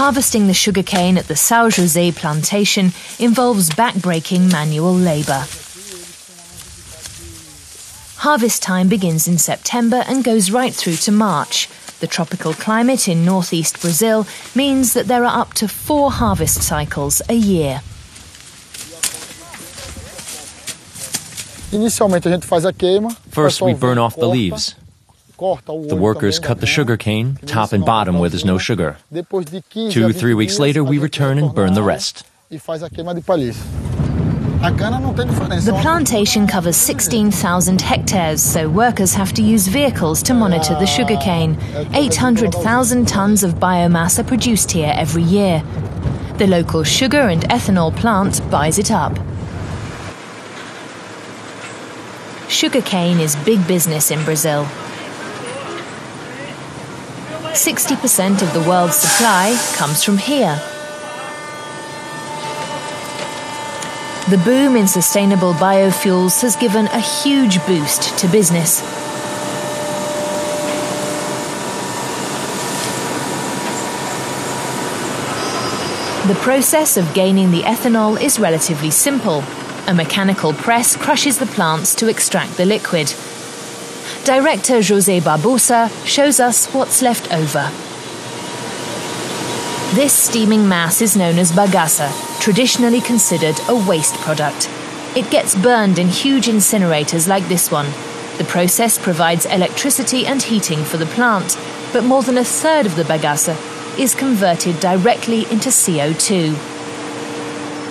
Harvesting the sugarcane at the São José plantation involves backbreaking manual labour. Harvest time begins in September and goes right through to March. The tropical climate in northeast Brazil means that there are up to four harvest cycles a year. First, we burn off the leaves. The workers cut the sugar cane, top and bottom where there's no sugar. Two, three weeks later, we return and burn the rest. The plantation covers 16,000 hectares, so workers have to use vehicles to monitor the sugarcane. 800,000 tons of biomass are produced here every year. The local sugar and ethanol plant buys it up. Sugarcane is big business in Brazil. 60% of the world's supply comes from here. The boom in sustainable biofuels has given a huge boost to business. The process of gaining the ethanol is relatively simple. A mechanical press crushes the plants to extract the liquid. Director José Barbosa shows us what's left over. This steaming mass is known as bagaça, traditionally considered a waste product. It gets burned in huge incinerators like this one. The process provides electricity and heating for the plant, but more than a third of the bagaça is converted directly into CO2.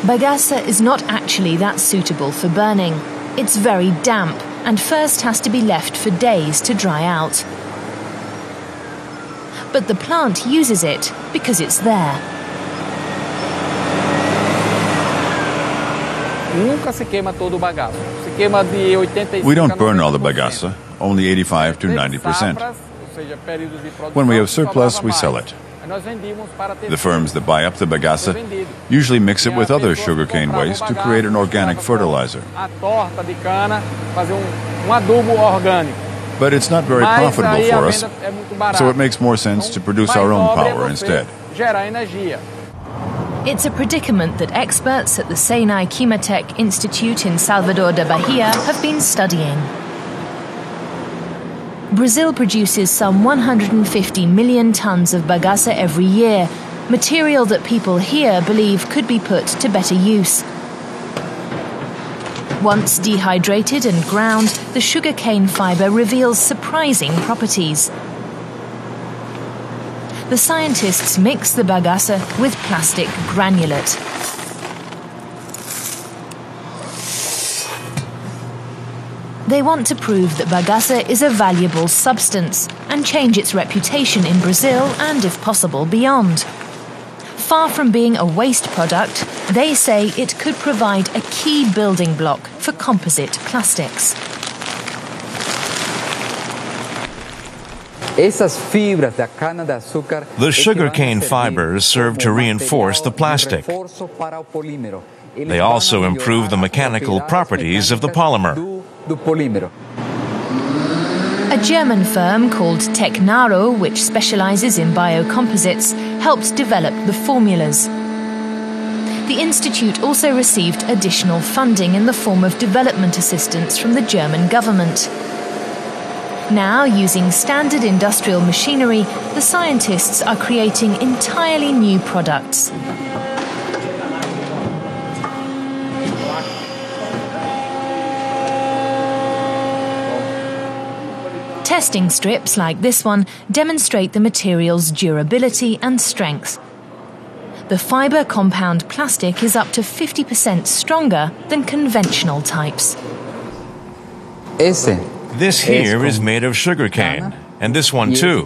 Bagaça is not actually that suitable for burning. It's very damp and first has to be left for days to dry out. But the plant uses it because it's there. We don't burn all the bagaça, only 85 to 90%. When we have surplus, we sell it. The firms that buy up the bagaça usually mix it with other sugarcane waste to create an organic fertilizer. But it's not very profitable for us, so it makes more sense to produce our own power instead. It's a predicament that experts at the Senai Cimatec Institute in Salvador da Bahia have been studying. Brazil produces some 150 million tons of bagaça every year, material that people here believe could be put to better use. Once dehydrated and ground, the sugarcane fibre reveals surprising properties. The scientists mix the bagaça with plastic granulate. They want to prove that bagasse is a valuable substance and change its reputation in Brazil and, if possible, beyond. Far from being a waste product, they say it could provide a key building block for composite plastics. The sugarcane fibers serve to reinforce the plastic. They also improve the mechanical properties of the polymer A German firm called Tecnaro, which specializes in biocomposites, helped develop the formulas. The institute also received additional funding in the form of development assistance from the German government. Now, using standard industrial machinery, the scientists are creating entirely new products. Testing strips like this one demonstrate the material's durability and strength. The fibre compound plastic is up to 50% stronger than conventional types. This here is made of sugarcane, and this one too.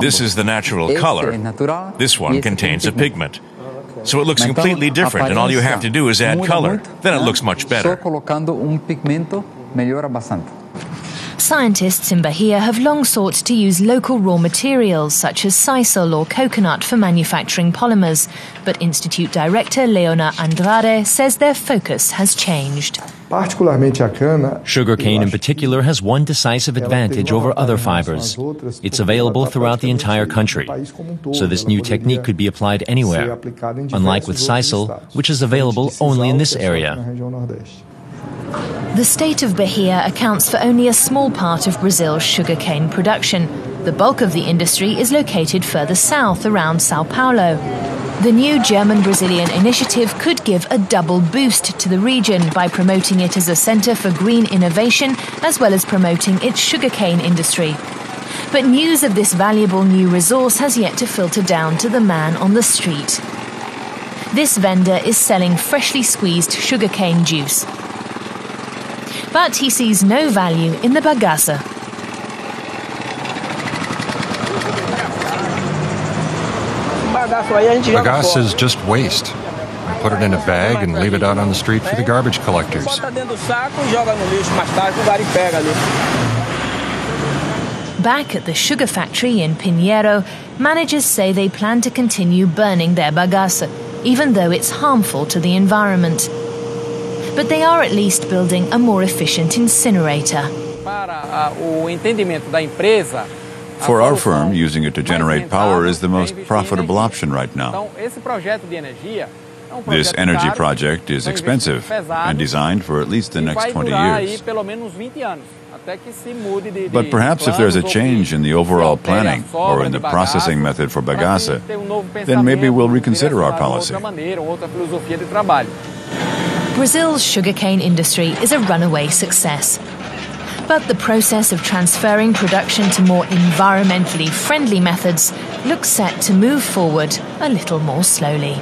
This is the natural color. This one contains a pigment. So it looks completely different, and all you have to do is add color. Then it looks much better. Scientists in Bahia have long sought to use local raw materials such as sisal or coconut for manufacturing polymers, but Institute Director Leona Andrade says their focus has changed. Sugarcane in particular has one decisive advantage over other fibers. It's available throughout the entire country. So this new technique could be applied anywhere, unlike with sisal, which is available only in this area. The state of Bahia accounts for only a small part of Brazil's sugarcane production. The bulk of the industry is located further south around Sao Paulo. The new German Brazilian initiative could give a double boost to the region by promoting it as a center for green innovation as well as promoting its sugarcane industry. But news of this valuable new resource has yet to filter down to the man on the street. This vendor is selling freshly squeezed sugarcane juice. But he sees no value in the bagaça Bagasse is just waste. I put it in a bag and leave it out on the street for the garbage collectors. Back at the sugar factory in Pinheiro, managers say they plan to continue burning their bagasse, even though it's harmful to the environment. But they are at least building a more efficient incinerator. Para o entendimento da empresa, for our firm, using it to generate power is the most profitable option right now. This energy project is expensive and designed for at least the next 20 years. But perhaps if there's a change in the overall planning or in the processing method for bagasse, then maybe we'll reconsider our policy. Brazil's sugarcane industry is a runaway success but the process of transferring production to more environmentally friendly methods looks set to move forward a little more slowly.